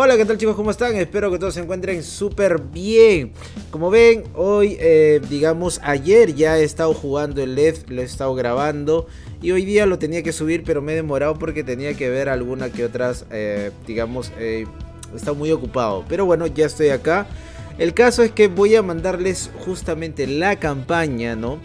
Hola, ¿qué tal chicos? ¿Cómo están? Espero que todos se encuentren súper bien. Como ven, hoy, eh, digamos, ayer ya he estado jugando el LED, lo he estado grabando. Y hoy día lo tenía que subir, pero me he demorado porque tenía que ver alguna que otras, eh, digamos, eh, estado muy ocupado. Pero bueno, ya estoy acá. El caso es que voy a mandarles justamente la campaña, ¿no?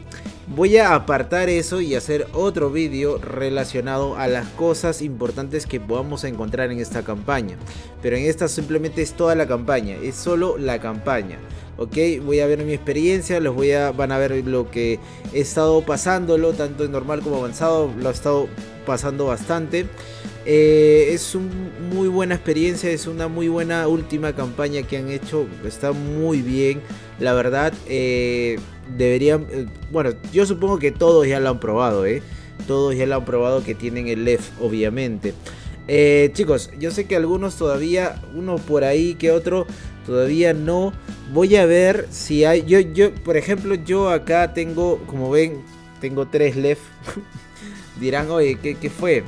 Voy a apartar eso y hacer otro vídeo relacionado a las cosas importantes que podamos encontrar en esta campaña. Pero en esta simplemente es toda la campaña, es solo la campaña. Ok, voy a ver mi experiencia, los voy a, van a ver lo que he estado pasándolo, tanto en normal como avanzado, lo he estado pasando bastante. Eh, es una muy buena experiencia, es una muy buena última campaña que han hecho, está muy bien, la verdad. Eh, deberían, eh, bueno, yo supongo que todos ya lo han probado, ¿eh? Todos ya lo han probado que tienen el LEF, obviamente. Eh, chicos, yo sé que algunos todavía, uno por ahí que otro, todavía no. Voy a ver si hay, yo, yo, por ejemplo, yo acá tengo, como ven, tengo tres LEF. Dirán, oye, ¿qué, ¿qué fue?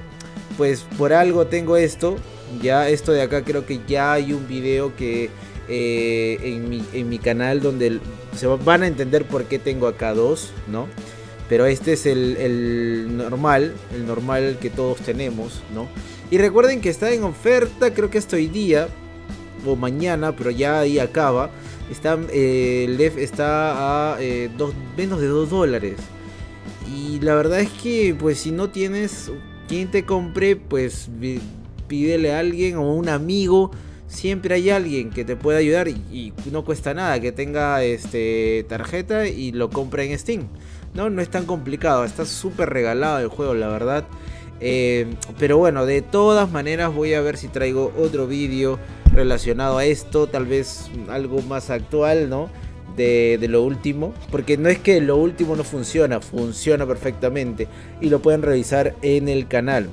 Pues por algo tengo esto. Ya esto de acá creo que ya hay un video que eh, en, mi, en, mi, canal donde se van a entender por qué tengo acá dos, ¿no? Pero este es el, el, normal, el normal que todos tenemos, ¿no? Y recuerden que está en oferta, creo que hasta hoy día o mañana, pero ya ahí acaba. Está, eh, el DEF está a eh, dos, menos de 2 dólares. Y la verdad es que, pues si no tienes quien te compre, pues pídele a alguien o un amigo siempre hay alguien que te pueda ayudar y, no cuesta nada que tenga este tarjeta y lo compre en Steam. No, no es tan complicado, está súper regalado el juego, la verdad. Eh, pero bueno, de todas maneras voy a ver si traigo otro vídeo relacionado a esto, tal vez algo más actual, ¿no? De, de, lo último, porque no es que lo último no funciona, funciona perfectamente y lo pueden revisar en el canal.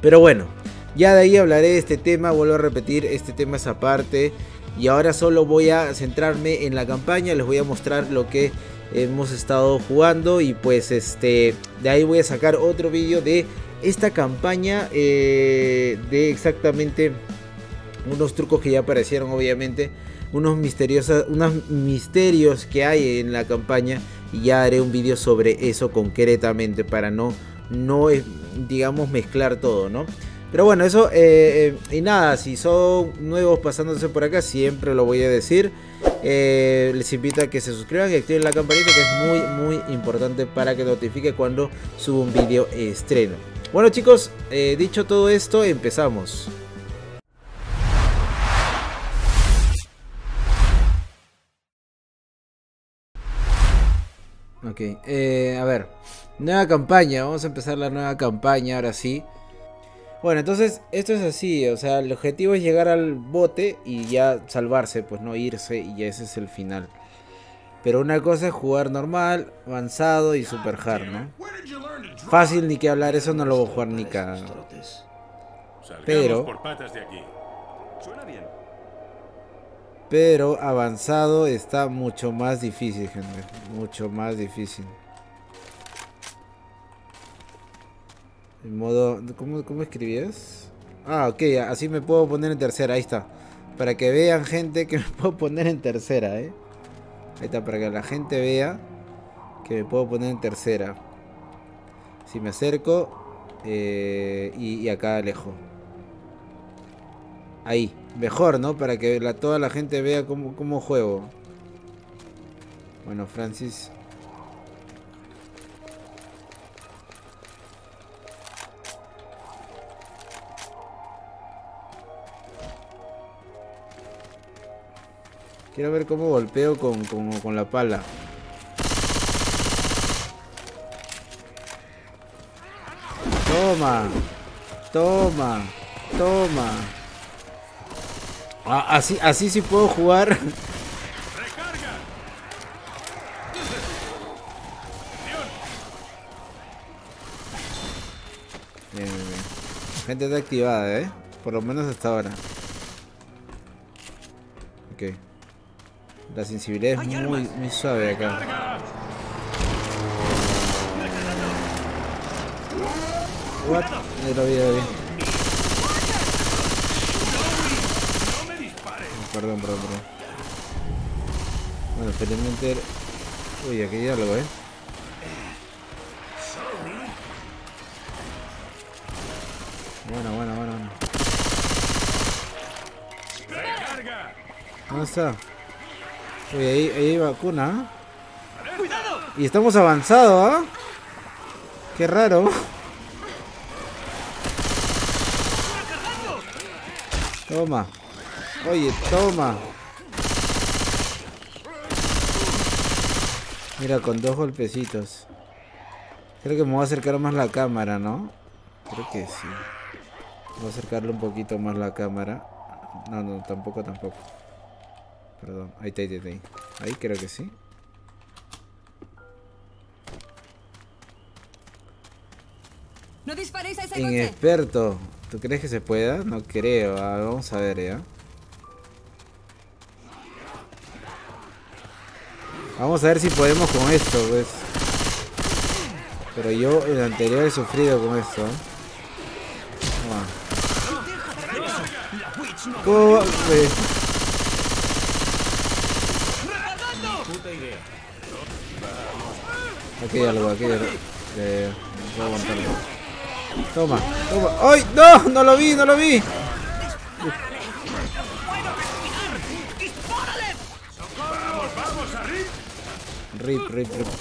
Pero bueno, ya de ahí hablaré de este tema, vuelvo a repetir, este tema es aparte. Y ahora solo voy a centrarme en la campaña, les voy a mostrar lo que hemos estado jugando. Y pues este, de ahí voy a sacar otro vídeo de esta campaña, eh, de exactamente unos trucos que ya aparecieron obviamente. Unos, misteriosos, unos misterios que hay en la campaña. Y ya haré un vídeo sobre eso concretamente para no, no digamos, mezclar todo, ¿no? Pero bueno, eso, eh, eh, y nada, si son nuevos pasándose por acá, siempre lo voy a decir. Eh, les invito a que se suscriban y activen la campanita que es muy, muy importante para que notifique cuando subo un vídeo estreno. Bueno chicos, dicho todo esto, empezamos. Ok, a ver, nueva campaña, vamos a empezar la nueva campaña ahora sí. Bueno, entonces esto es así, o sea, el objetivo es llegar al bote y ya salvarse, pues no irse y ya ese es el final. Pero una cosa es jugar normal, avanzado y super hard, ¿no? Fácil ni que hablar, eso no lo voy a jugar ni cada. Pero... Pero avanzado está mucho más difícil, gente. Mucho más difícil. En modo... ¿Cómo, ¿Cómo escribías? Ah, ok, así me puedo poner en tercera, ahí está. Para que vean gente que me puedo poner en tercera, ¿eh? Ahí está, para que la gente vea que me puedo poner en tercera. Si me acerco eh, y, acá alejo. Ahí, mejor, ¿no? Para que la, toda la gente vea cómo, cómo juego. Bueno, Francis Quiero ver cómo golpeo con, con, la pala. Toma. Toma. Toma. Ah, así, así sí puedo jugar. Bien, bien, bien. Gente está activada, ¿eh? Por lo menos hasta ahora. Ok. La sensibilidad es muy, muy suave acá. What? Ahí lo vi, lo vi. perdón, perdón, perdón. Bueno, felizmente... Uy, aquí hay algo, ¿eh? Bueno, bueno, bueno, bueno. ¿Dónde está? Uy, ahí, ahí hay vacuna. Y estamos avanzados, ¿ah? Qué raro. Toma. Oye, toma. Mira, con dos golpecitos. Creo que me voy a acercar más la cámara, ¿no? Creo que sí. Voy a acercarle un poquito más la cámara. No, no, tampoco, tampoco. Perdón. Ahí está, ahí está, ahí. Ahí creo que sí. No disparéis a ese coche. Inexperto. ¿Tú crees que se pueda? No creo. A ver, vamos a ver ya. Vamos a ver si podemos con esto, pues. Pero yo en el anterior he sufrido con esto. ¿eh? ¿Cómo va? Pues, Aquí hay algo, aquí hay algo. Ya. Voy aguantarlo. Toma, toma. ¡Ay! ¡No! ¡No lo vi! ¡No lo vi! Rip, rip, rip. Up.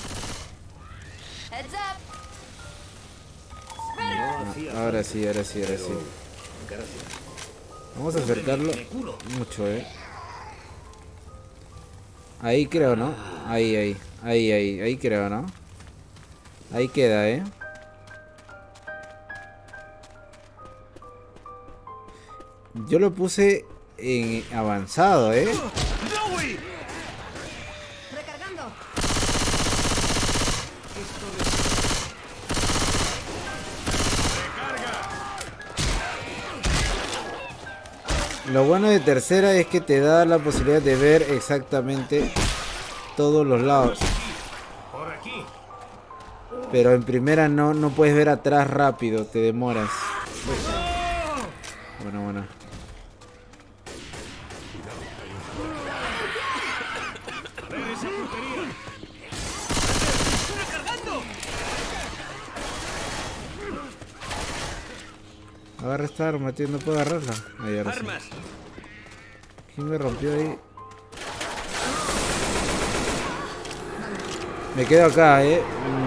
Ahora sí, ahora sí, ahora sí. Vamos a acercarlo mucho, eh. Ahí creo, ¿no? Ahí, ahí. Ahí, ahí. Ahí creo, ¿no? Ahí queda, eh. Yo lo puse en avanzado, eh. Lo bueno de tercera es que te da la posibilidad de ver exactamente todos los lados. Pero en primera no, no puedes ver atrás rápido, te demoras. Bueno, bueno. Agarra esta arma, tío, no puedo agarrarla. Ahí, ahora sí. ¿Quién me rompió ahí? Me quedo acá, eh.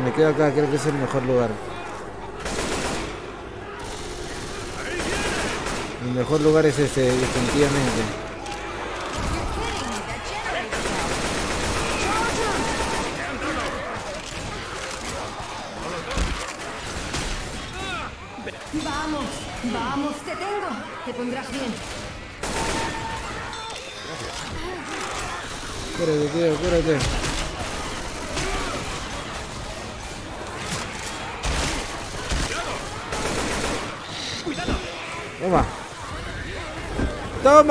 Me quedo acá, creo que es el mejor lugar. El mejor lugar es este, definitivamente.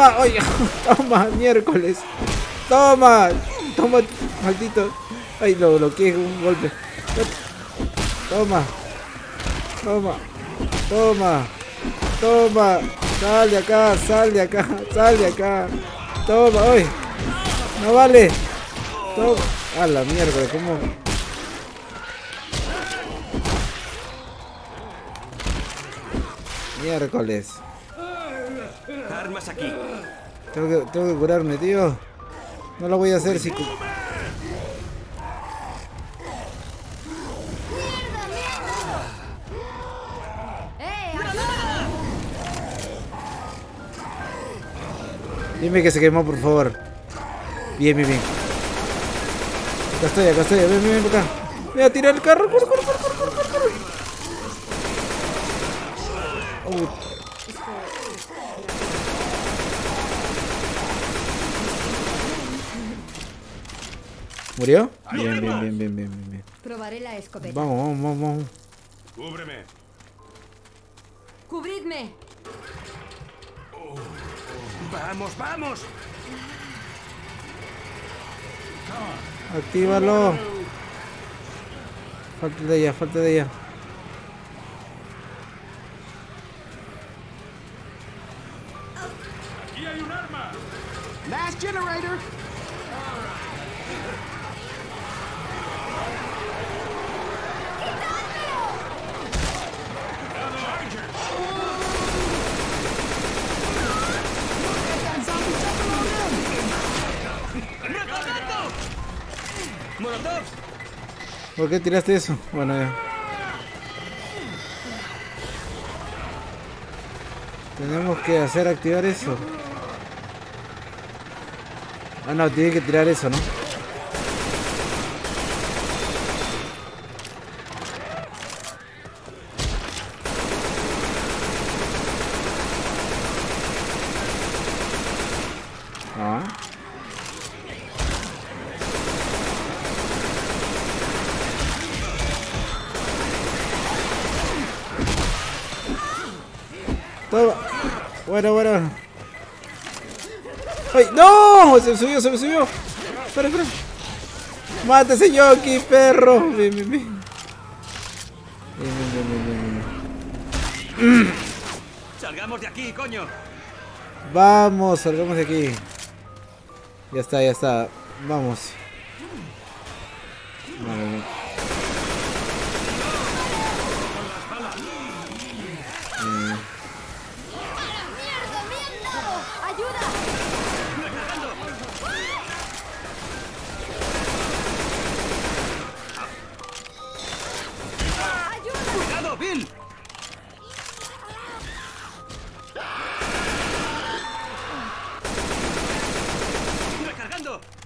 Toma, oye, toma, miércoles. Toma, toma, maldito. Ay, lo bloqueé un golpe. Toma, toma, toma, toma. Sal de acá, sal de acá, sal de acá. Toma, oye. No vale. Toma. A la mierda, ¿cómo? Miércoles. Aquí. Tengo que, tengo que curarme, tío. No lo voy a hacer si... Dime que se quemó, por favor. Bien, bien, bien. Acá estoy, acá estoy. Ven, ven, acá. Voy a tirar el carro. Corre, corre, corre, corre, corre, corre. ¿Murió? Bien, bien, bien, bien, bien, bien, bien. Probaré la escopeta. Vamos, vamos, vamos, vamos. Cúbreme. ¡Cubridme! Vamos, vamos. Actívalo. Falta de ella, falta de ella. ¿Por qué tiraste eso? Bueno, ya. Tenemos que hacer activar eso. Ah, no, tiene que tirar eso, ¿no? Ah. Toma. Bueno, bueno. ¡Ay! ¡No! Se me subió, se me subió. Espera, espera. Mátese Yoki, perro. Ven. Ven, ven, ven, ven, ven, ven. ¡Salgamos de aquí, coño! Vamos, salgamos de aquí. Ya está, ya está. Vamos.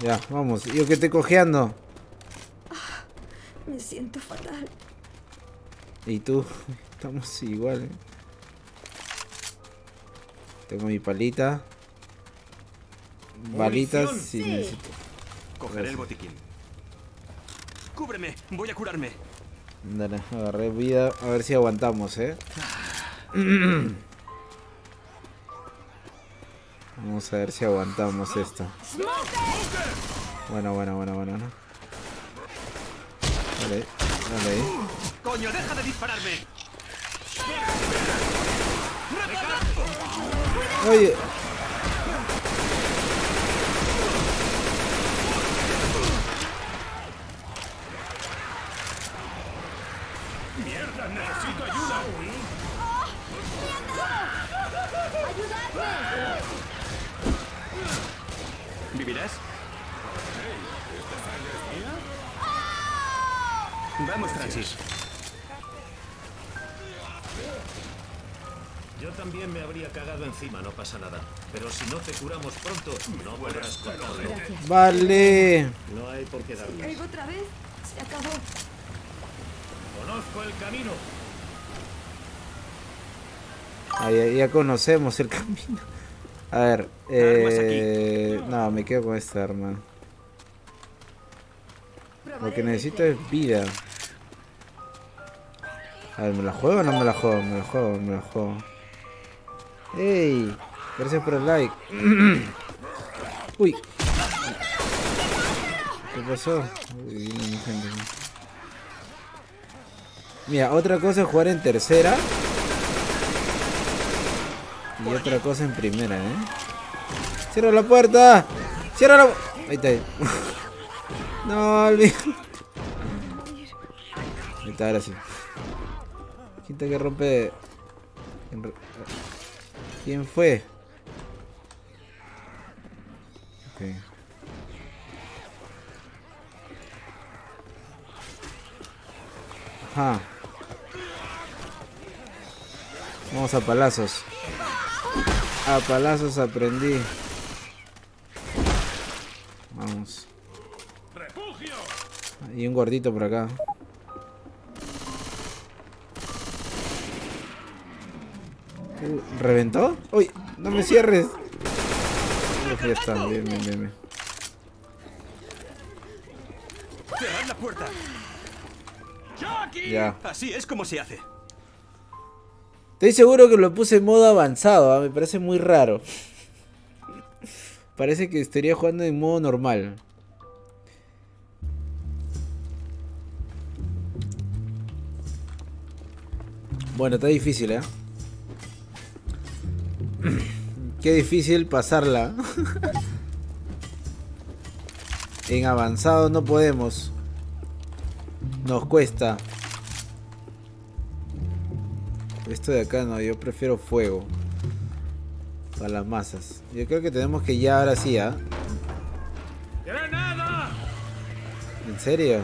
Ya, vamos. Yo que estoy cojeando. Me siento fatal. Y tú, estamos igual. ¿eh? Tengo mi palita. Balitas si Sí. necesito. Cogeré el botiquín. ¡Cúbreme! Voy a curarme. Dale, agarré vida. A ver si aguantamos, eh. Vamos a ver si aguantamos esto. Bueno, bueno, bueno, bueno. ¿no? Dale, dale ahí. ¡Coño, deja de dispararme! Oye. Encima, no pasa nada. Pero si no te curamos pronto, no podrás contarlo. Vale. No hay por qué darle. ¿Caigo otra vez? Se acabó. Conozco el camino. Ah, ya, ya conocemos el camino. A ver, eh, no, me quedo con esta arma. Lo que necesito es vida. A ver, ¿me la juego o no me la juego? Me la juego, me la juego. ¡Ey! Gracias por el like. Uy. ¿Qué pasó? Uy, gente. Mira, otra cosa es jugar en tercera. Y otra cosa en primera, ¿eh? ¡Cierra la puerta! ¡Cierra la pu- Ahí está. ahí. no, olvidé. Ahí está, ahora sí. ¿Quién está que rompe? ¿Quién ro- ¿Quién fue? Ajá. Vamos a palazos. A palazos aprendí. Vamos. Y un gordito por acá. ¿Reventó? ¡Uy! ¡No me cierres! Uf, ya está, bien, bien, bien, bien. ¡Cerrad la puerta! Ya. Así es como se hace. Estoy seguro que lo puse en modo avanzado, ¿ah? me parece muy raro. Parece que estaría jugando en modo normal. Bueno, está difícil, ¿eh? Qué difícil pasarla. En avanzado no podemos. Nos cuesta. Esto de acá no, yo prefiero fuego. Para las masas. Yo creo que tenemos que ya ahora sí, ¿ah? ¡Granada! ¿En serio?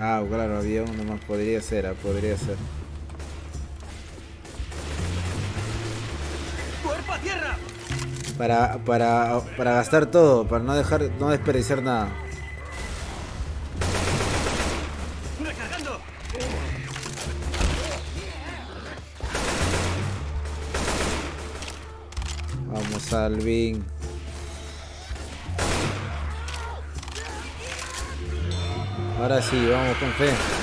Ah, claro, había uno más. Podría ser, ah, podría ser. Para, para, para gastar todo, para no dejar, no desperdiciar nada. Vamos, Alvin. Ahora sí, vamos con fe.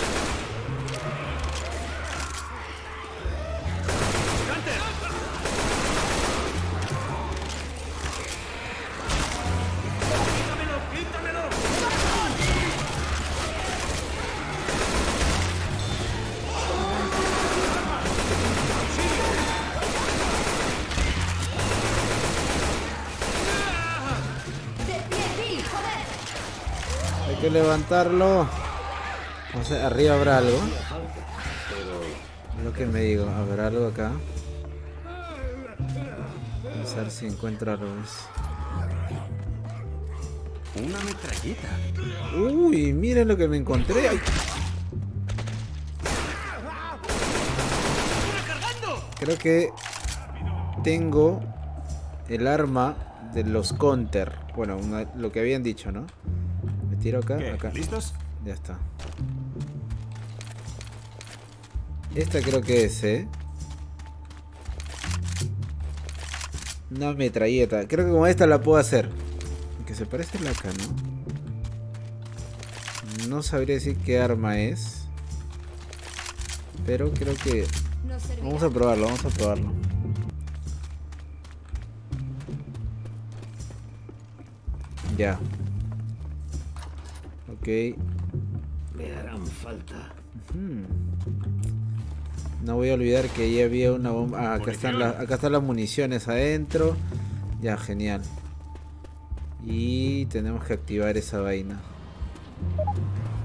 No sé, arriba habrá algo. Es Lo que me digo, habrá algo acá. Pensar si encuentro algo. Una metralleta. Uy, miren lo que me encontré. Creo que tengo el arma de los counter. Bueno, una- lo que habían dicho, ¿no? Tiro acá, ¿Qué? acá. ¿Listos? Ya está. Esta creo que es, ¿eh? Una metralleta. Creo que con esta la puedo hacer. Que se parece a la acá, ¿no? No sabría decir qué arma es. Pero creo que... Vamos a probarlo, vamos a probarlo. Ya. Ok. Me harán falta. No voy a olvidar que ahí había una bomba. Ah, acá están, las, acá están las municiones adentro. Ya, genial. Y tenemos que activar esa vaina.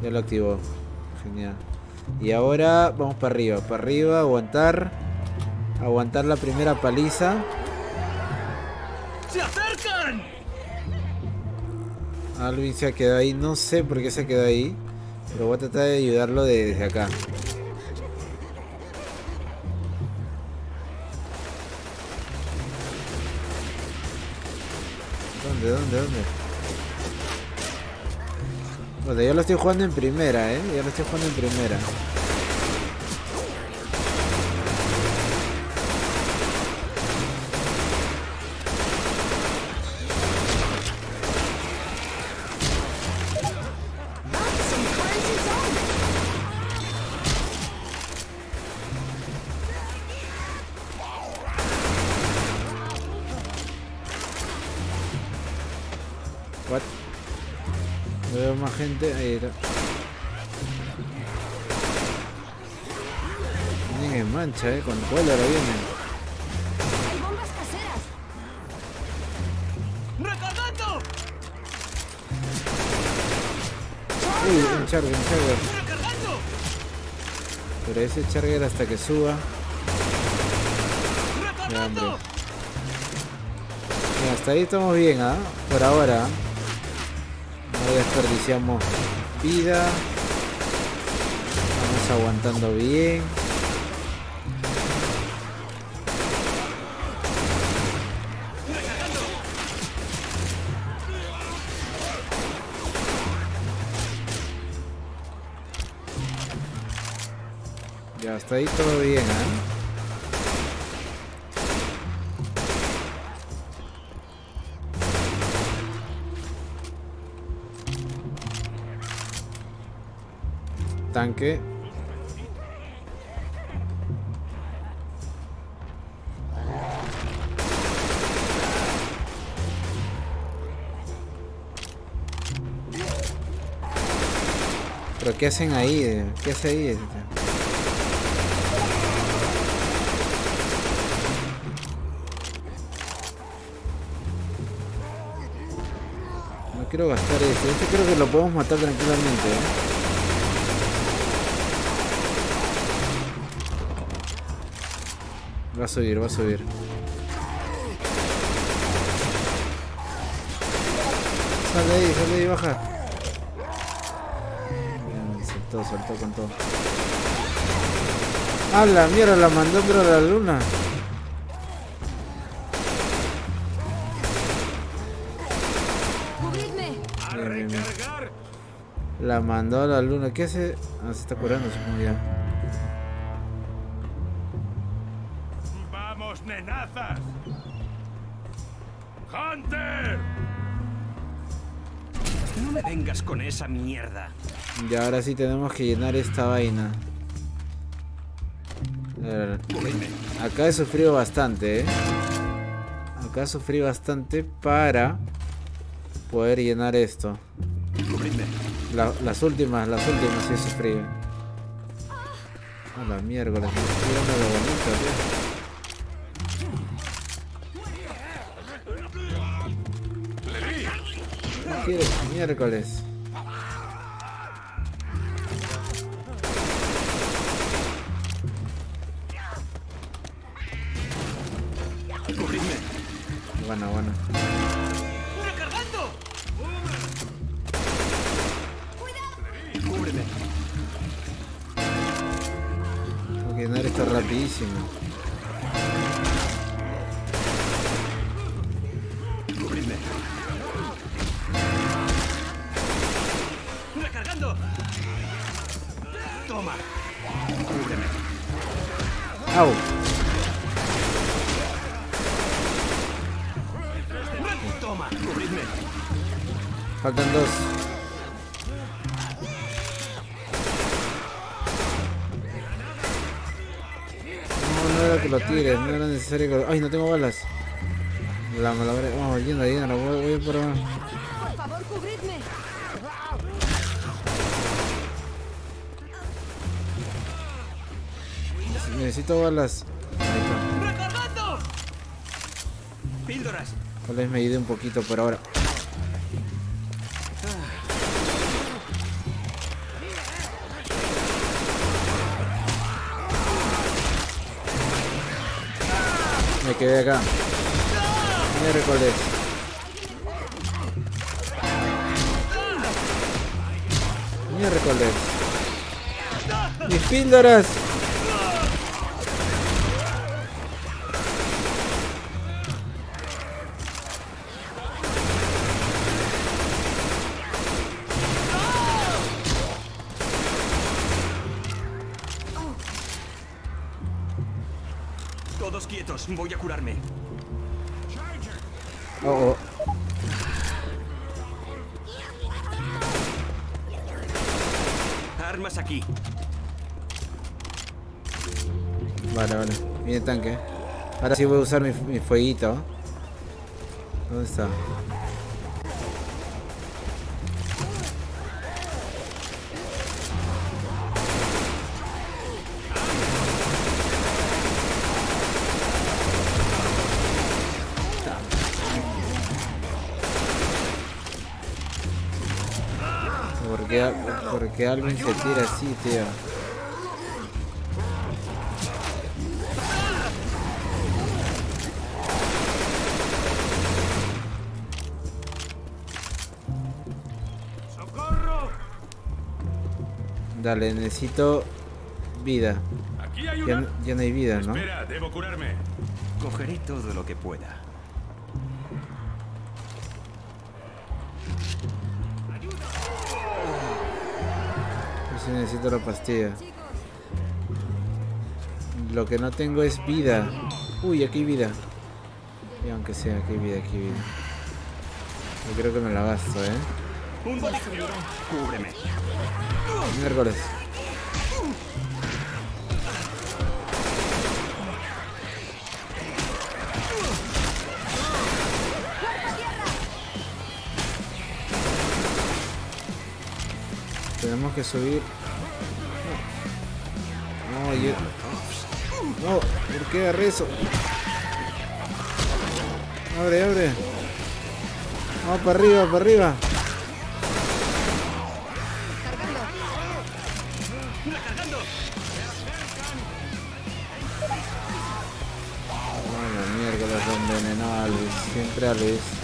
Ya lo activó. Genial. Y ahora vamos para arriba. Para arriba, aguantar. Aguantar la primera paliza. Alvin se ha quedado ahí. No sé por qué se ha quedado ahí. Pero voy a tratar de ayudarlo de- desde acá. ¿Dónde, dónde, dónde? Bueno, yo lo estoy jugando en primera, eh. Ya lo estoy jugando en primera. Gente. Ahí está. Vienen en mancha, eh. Con cuál ahora vienen. Uy, un charger, un charger. Pero ese charger hasta que suba. Ya, hombre. ¡Recargando! Mira, hasta ahí estamos bien, ¿ah? Por ahora. Desperdiciamos vida. Vamos aguantando bien. Ya, hasta ahí todo bien, ¿ah? ¿Pero qué hacen ahí? ¿Qué hace ahí? este? No quiero gastar este. Este creo que lo podemos matar tranquilamente. ¿eh? Va a subir, va a subir. Sale ahí, sale ahí, baja. Bien, Saltó, saltó con todo. ¡Ah, la mierda! La mandó pero a la luna. La mandó a la luna. ¿Qué hace? Ah, se está curando, supongo ya. Con esa mierda. Y ahora sí tenemos que llenar esta vaina. A ver, Cubridme. Acá he sufrido bastante, ¿eh? Acá he sufrido bastante para poder llenar esto. La- las últimas, las últimas sí he sufrido. A la mierda, me estoy dando de bonito, tío. ¿Qué quieres? Miércoles. Que lo tires, no era necesario que lo... ¡Ay, no tengo balas! La malabré. Vamos, llena, llena, voy, voy por... Por favor, cubridme. Necesito balas. Ahí está. ¡Recargando! Píldoras. Tal vez me ayude un poquito por ahora. Quedé acá. Miércoles. Miércoles. Mis píldoras. Todos quietos. Voy a curarme. Oh, oh. Armas aquí. Vale, vale. Viene tanque. Ahora sí voy a usar mi, mi fueguito. ¿Dónde está? Qué alguien se tira así, tío? ¡Socorro! Dale, necesito vida. ¡Aquí hay Ya, una! no- ya no hay vida, ¿no? Espera, debo curarme. Cogeré todo lo que pueda. Sí necesito la pastilla. Lo que no tengo es vida. Uy, aquí hay vida. Y aunque sea, aquí hay vida, aquí hay vida. Yo creo que me la gasto, ¿eh? Cúbreme. Miércoles. que subir. No, yo... No, ¿por qué agarré eso? Abre, abre. Vamos para arriba, para arriba. Bueno, mierda, los envenenados, siempre a Luis.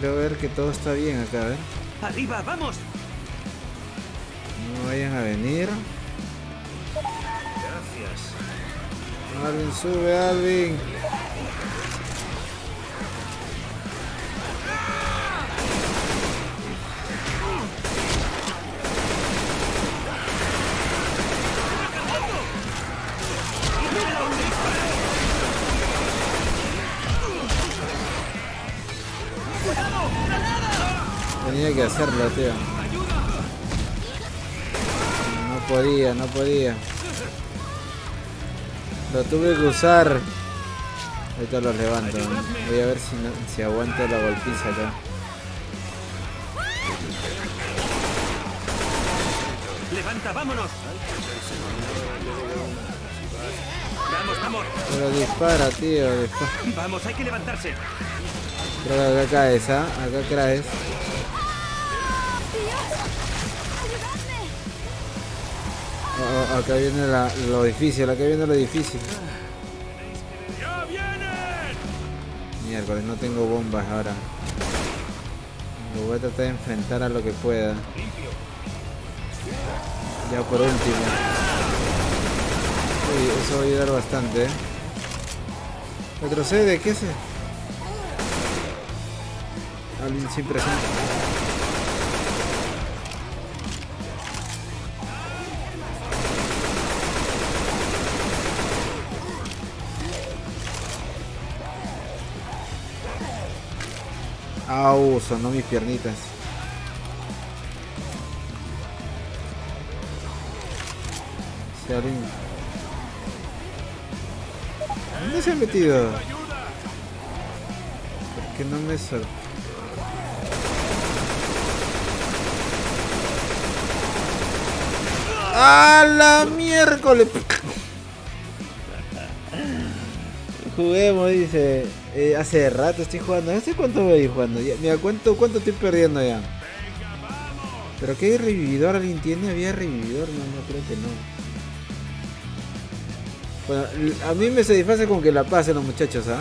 Quiero ver que todo está bien acá, ¿eh? ¡Arriba, vamos! No vayan a venir. Gracias. Alvin, sube, Alvin. Hacerlo, tío. No podía, no podía. Lo tuve que usar. Ahorita lo levanto. Voy a ver si, no- si aguanto la golpiza acá. ¡Levanta, vámonos! ¡Vamos, vamos! Pero dispara, tío. Dispara. ¡Vamos, hay que levantarse! Creo que acá caes, ¿ah? Acá caes. Oh, acá viene la- lo difícil, acá viene lo difícil. ¡Ya! Miércoles, no tengo bombas ahora. Lo voy a tratar de enfrentar a lo que pueda. Ya por último. Uy, eso va a ayudar bastante, ¿eh? Retrocede, ¿qué hace? Alguien sin presión. Au, sonó mis piernitas. Si alguien- ¿Dónde se ha metido? ¿Por qué no me sor... ¡A la miércoles! Juguemos, dice. Eh, hace rato estoy jugando. ¿Hace cuánto voy jugando? Mira, ¿cuánto, ¿cuánto estoy perdiendo ya? ¿Pero qué revividor alguien tiene? ¿Había revividor? No, no creo que no. Bueno, a mí me satisface con que la pasen los muchachos, ¿ah?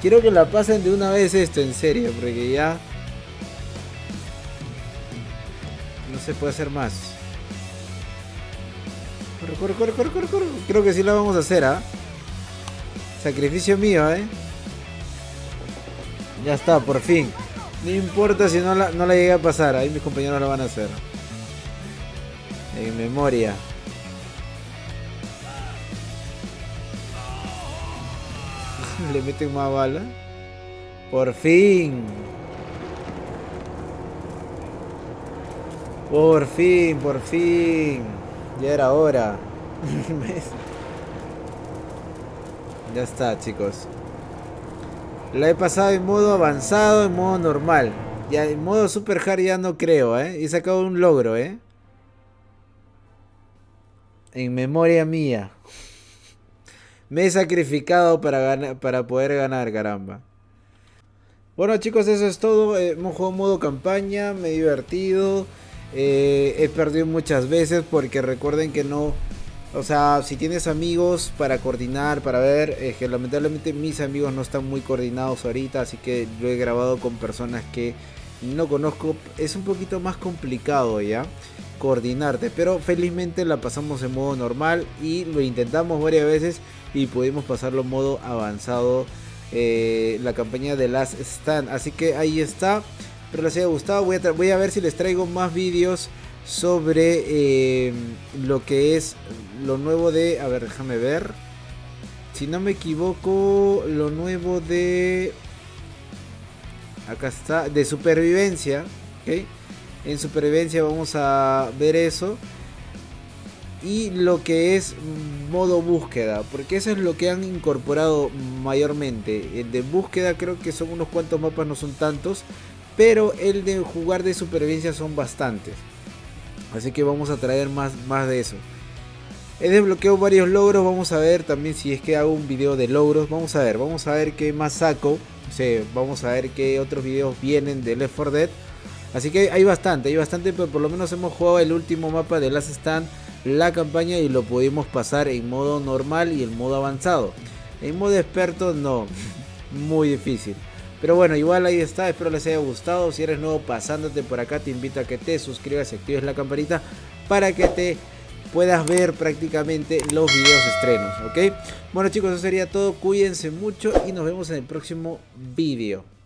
Quiero que la pasen de una vez esto, en serio, porque ya... No se puede hacer más. Corre, corre, corre, corre, corre, corre. Creo que sí la vamos a hacer, ¿ah? Sacrificio mío, ¿eh? Ya está, por fin. No importa si no la, no la llegué a pasar, ahí mis compañeros lo van a hacer. En memoria. Le meten más bala. Por fin. Por fin, por fin. Ya era hora. ya está, chicos. La he pasado en modo avanzado, en modo normal. Ya en modo super hard ya no creo, ¿eh? He sacado un logro, ¿eh? En memoria mía. Me he sacrificado para, ganar, para poder ganar, caramba. Bueno chicos, eso es todo. Eh, hemos jugado modo campaña, me he divertido. Eh, he perdido muchas veces porque recuerden que no... O sea, si tienes amigos para coordinar, para ver, eh, que lamentablemente mis amigos no están muy coordinados ahorita, así que lo he grabado con personas que no conozco. Es un poquito más complicado ya coordinarte, pero felizmente la pasamos en modo normal y lo intentamos varias veces y pudimos pasarlo en modo avanzado eh, la campaña de Last Stand. Así que ahí está. Espero les haya gustado. Voy a, voy a ver si les traigo más vídeos sobre eh, lo que es lo nuevo de... A ver, déjame ver. Si no me equivoco, lo nuevo de... Acá está, de supervivencia. ¿ok? En supervivencia vamos a ver eso. Y lo que es modo búsqueda. Porque eso es lo que han incorporado mayormente. El de búsqueda creo que son unos cuantos mapas, no son tantos. Pero el de jugar de supervivencia son bastantes. Así que vamos a traer más, más de eso. He desbloqueado varios logros. Vamos a ver también si es que hago un video de logros. Vamos a ver, vamos a ver qué más saco. Sí, vamos a ver qué otros videos vienen de Left 4 Dead. Así que hay bastante, hay bastante, pero por lo menos hemos jugado el último mapa de Last Stand, la campaña, y lo pudimos pasar en modo normal y en modo avanzado. En modo experto no, muy difícil. Pero bueno, igual ahí está, espero les haya gustado. Si eres nuevo pasándote por acá, te invito a que te suscribas y actives la campanita para que te puedas ver prácticamente los videos estrenos, ¿ok? Bueno chicos, eso sería todo, cuídense mucho y nos vemos en el próximo video.